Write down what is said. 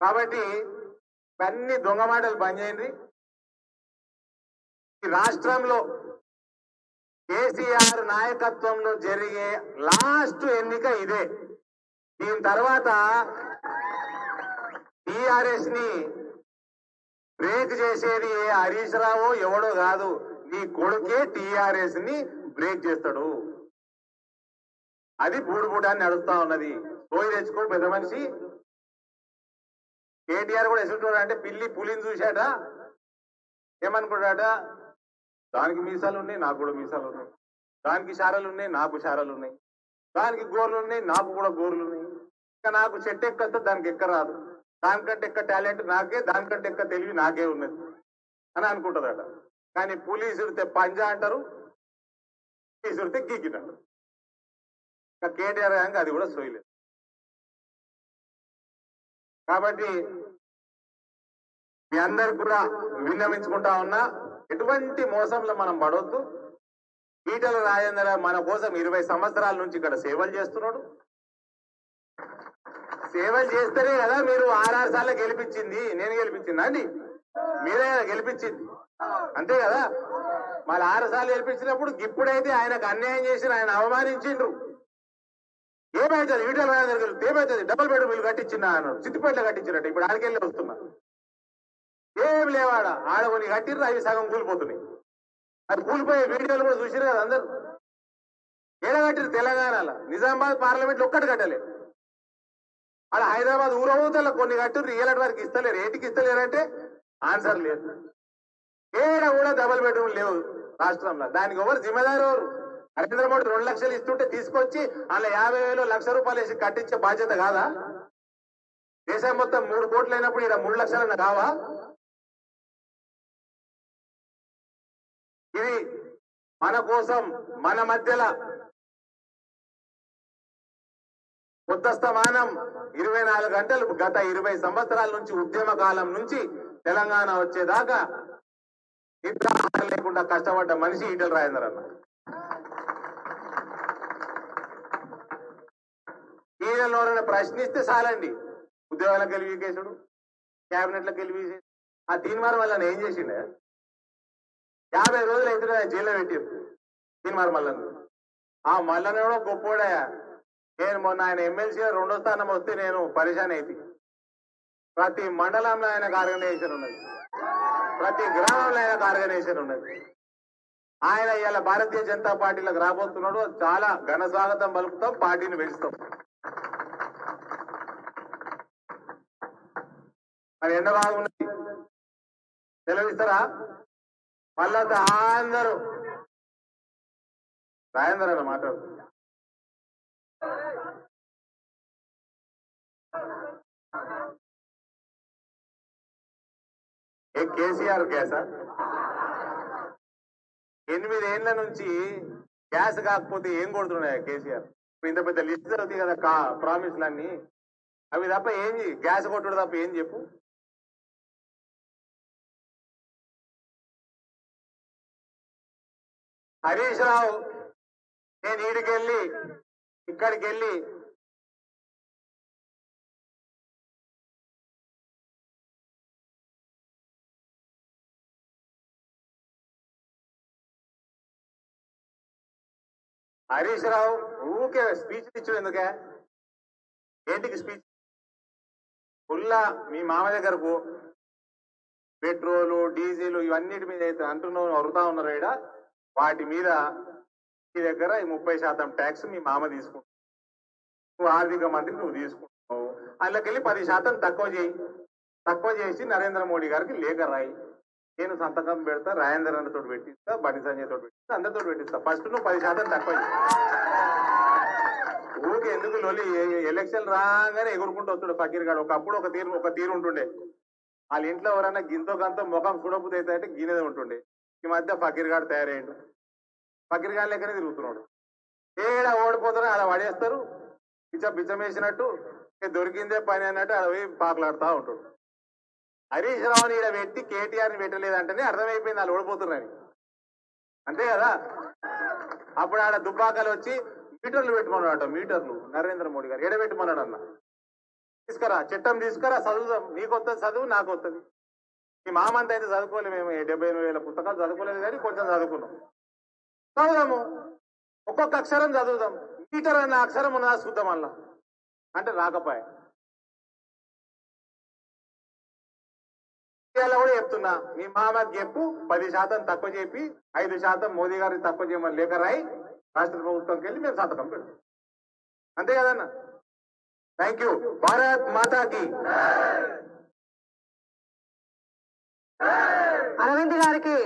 కాబట్టి ఇవన్నీ దొంగ మాటలు బంద్ చేయండి. ఈ రాష్ట్రంలో కేసీఆర్ నాయకత్వంలో జరిగే లాస్ట్ ఎన్నిక ఇదే. దీని తర్వాత టిఆర్ఎస్ని బ్రేక్ చేసేది ఏ హరీష్ రావో ఎవడో కాదు. నీ కొడుకే టిఆర్ఎస్ని బ్రేక్ చేస్తాడు. అది బూడు అని నడుస్తా ఉన్నది. పోయి తెచ్చుకోడు పెద్ద మనిషి. కేటీఆర్ కూడా ఎసుకుంటాడు అంటే పిల్లి పులిని చూశాట ఏమనుకుంటాడ దానికి మీసాలు ఉన్నాయి నాకు కూడా మీసాలు ఉన్నాయి. దానికి శారాలు ఉన్నాయి నాకు శారాలు ఉన్నాయి. దానికి గోర్లు ఉన్నాయి నాకు కూడా గోర్లు ఉన్నాయి. ఇంకా నాకు చెట్టు ఎక్కస్తే దానికి ఎక్క రాదు. దానికంటే ఎక్క టాలెంట్ నాకే దానికంటే ఎక్క తెలివి నాకే ఉన్నది అని అనుకుంటుందట. కానీ పులి ఇసిరితే పంజా అంటారు ఇసిరితే గీకిటారు ఇంకా కేటీఆర్ గారికి అది కూడా సోయలేదు. కాబట్టి మీ అందరు కూడా విన్నవించుకుంటా ఉన్నా ఎటువంటి మోసంలో మనం పడవద్దు ఈటల రాజేంద్ర మన కోసం ఇరవై సంవత్సరాల నుంచి ఇక్కడ సేవలు చేస్తున్నాడు. సేవలు చేస్తేనే కదా మీరు ఆరారు సార్లు గెలిపించింది. నేను గెలిపించింది అండి? మీరే కదా గెలిపించింది. అంతే కదా? మళ్ళీ ఆరు సార్లు గెలిపించినప్పుడు ఇప్పుడైతే ఆయనకు అన్యాయం చేసి ఆయన అవమానించిండ్రు. ఏమవుతుంది ఈటల రాజేంద్ర ఏమవుతుంది డబుల్ బెడ్రూమ్ ఇల్లు కట్టించిన అన్నాడు. సిద్దిపేటలో కట్టించినట్టు. ఇప్పుడు ఆడికెళ్ళి వస్తున్నా. ఏం లేవాడ? ఆడ కొన్ని కట్టిర్రు అవి సగం కూలిపోతున్నాయి. అది కూలిపోయే వీడియోలు కూడా చూసిరు కదా అందరు. ఏడ కట్టిరు తెలంగాణలో. నిజామాబాద్ పార్లమెంట్ ఒక్కటి కట్టలేదు ఆడ హైదరాబాద్ ఊరవతల కొన్ని కట్టిర్రు ఏలటి వరకు ఇస్తలేరు. ఏటికి ఇస్తలేరంటే ఆన్సర్ లేదు. ఏడ కూడా డబుల్ బెడ్రూమ్ లేవు రాష్ట్రంలో. దానికి ఎవరు జిమ్మదారు ఎవరు? నరేంద్ర మోడీ రెండు లక్షలు ఇస్తుంటే తీసుకొచ్చి అలా యాభై వేలు లక్ష రూపాయలు వేసి కట్టించే బాధ్యత కాదా? దేశం మొత్తం మూడు కోట్లు అయినప్పుడు ఇక్కడ మూడు లక్షలన్న కావా? మన కోసం మన మధ్యలో స్థమానం ఇరవై నాలుగు గంటలు గత ఇరవై సంవత్సరాల నుంచి ఉద్యమ కాలం నుంచి తెలంగాణ వచ్చేదాకా నిద్రాహారం లేకుండా కష్టపడ్డ మనిషి ఈటల రాజేందర్ అన్న. ఈయనలో ప్రశ్నిస్తే చాలండి. ఉద్యోగాలకు గెలివి కేసుడు క్యాబినెట్లకు గెలివి ఆ తీన్మార్ వల్ల ఏం చేసిండే? యాభై రోజులు అయితే జైల్లో పెట్టారు తీన్మార్ మల్లన్న ఆ మల్లన్న కూడా గొప్పోడయా నేను మొన్న ఆయన ఎమ్మెల్సీ రెండో స్థానం వస్తే నేను పరిశాన్ అయితే. ప్రతి మండలంలో ఆయనకు ఆర్గనైజేషన్ ఉన్నది. ప్రతి గ్రామంలో ఆయనకు ఆర్గనైజేషన్ ఉన్నది. ఆయన ఇవాళ భారతీయ జనతా పార్టీలకు రాబోతున్నాడు. చాలా ఘన స్వాగతం పలుకుతాం పార్టీని పెంచుతాం మరి ఎండ బాగున్నది సెలవిస్తారా? మళ్ళా అందరూ. రాయందర్ అన్న మాట్లాడు. ఏ కేసీఆర్ గ్యాసా ఎనిమిదేళ్ళ నుంచి గ్యాస్ కాకపోతే ఏం కొడుతున్నాయి కేసీఆర్? ఇప్పుడు ఇంత పెద్ద లిస్ట్ జరుగుతుంది కదా కా ప్రామిస్లన్నీ. అవి తప్ప ఏం చెయ్యి? గ్యాస్ కొట్టుడు తప్ప ఏం చెప్పు? హరీష్ రావు నేను ఈడికెళ్ళి ఇక్కడికి వెళ్ళి హరీష్ రావు ఊకే స్పీచ్ ఇచ్చాడు ఎందుకే? ఏంటికి స్పీచ్? ఫుల్లా మీ మామ దగ్గరకు పెట్రోలు డీజిల్ ఇవన్నిటి మీద అయితే అంటున్నావు అరుతా ఉన్నారు ఈడ వాటి మీద మీ దగ్గర ఈ ముప్పై శాతం ట్యాక్స్ మీ మామ తీసుకుంటావు నువ్వు ఆర్థిక మంత్రి నువ్వు తీసుకుంటావు. అందులోకెళ్ళి పది శాతం తక్కువ చేయి. తక్కువ చేసి నరేంద్ర మోడీ గారికి లేఖ రాయి. నేను సంతకం పెడతా రాజేంద్ర తోటి పెట్టిస్తా బండి సంజయ్ తోటి పెట్టిస్తా అందరితో పెట్టిస్తా. ఫస్ట్ నువ్వు పది శాతం తక్కువ ఊరికి ఎందుకు లొలి ఎలక్షన్ రాగానే ఎగురుకుంటూ వస్తాడు ఫకీర్ గాడు. ఒకప్పుడు ఒక తీరు ఒక తీరు ఉంటుండే. వాళ్ళ ఇంట్లో ఎవరైనా గింతో గంతో ముఖం చూడబుద్ధి అయితే అంటే ఉంటుండే. ఈ మధ్య ఫకీర్ గారు తయారయ్యాడు. ఫకీర్ గాడు లెక్కనే తిరుగుతున్నాడు. ఏడా ఓడిపోతారో అలా పడేస్తారు. పిచ్చ బిచ్చమేసినట్టు దొరికిందే పని అన్నట్టు అలా పోయి పాకులాడుతూ ఉంటాడు. హరీష్ రావుని ఈడ పెట్టి కేటీఆర్ని పెట్టలేదంటేనే అర్థమైపోయింది వాళ్ళు ఓడిపోతున్నారని. అంతే కదా? అప్పుడు ఆడ దుబ్బాకలు వచ్చి మీటర్లు పెట్టమన్నాడు మీటర్లు. నరేంద్ర మోడీ గారు. ఎడబెట్టమన్నాడు అన్న తీసుకురా చట్టం తీసుకురా చదువుదాం. నీకు వస్తుంది చదువు నాకు వస్తుంది మామంత అయితే చదువుకోలేదు మేము డెబ్బై ఎనిమిది వేల పుస్తకాలు చదువుకోలేదు కానీ కొంచెం చదువుకున్నాం. చదువుదాము. ఒక్కొక్క అక్షరం చదువుదాం. మీటర్ అన్న అక్షరం ఉన్నదా చూద్దాం అలా. అంటే రాకపోయా. కూడా చెప్తున్నా మీ మామకి చెప్పు పది శాతం తక్కువ చెప్పి ఐదు శాతం మోదీ గారికి తక్కువ చేయమని లేఖ రాయి రాష్ట్ర ప్రభుత్వంకి వెళ్ళి మేము సంతకం పెడతాం. అంతే కదన్నా? థ్యాంక్ యూ భారత్ మాతాకి. అరవింద్ గారికి